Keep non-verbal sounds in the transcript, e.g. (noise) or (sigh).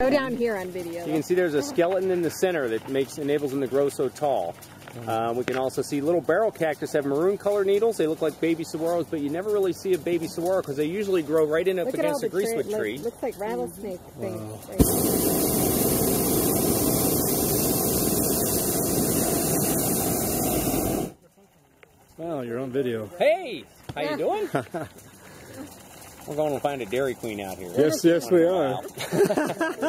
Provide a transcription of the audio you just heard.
Go down here on video. You can see there's a skeleton in the center that makes enables them to grow so tall. Uh, we can also see little barrel cactus have maroon color needles. They look like baby saguaros, but you never really see a baby saguaro because they usually grow right in up Look at all against a the greasewood tree. tree. Looks like rattlesnake things. Right. Well, you're on video. Hey, how you doing? (laughs) We're going to find a Dairy Queen out here. Yes, yes, we are. (laughs)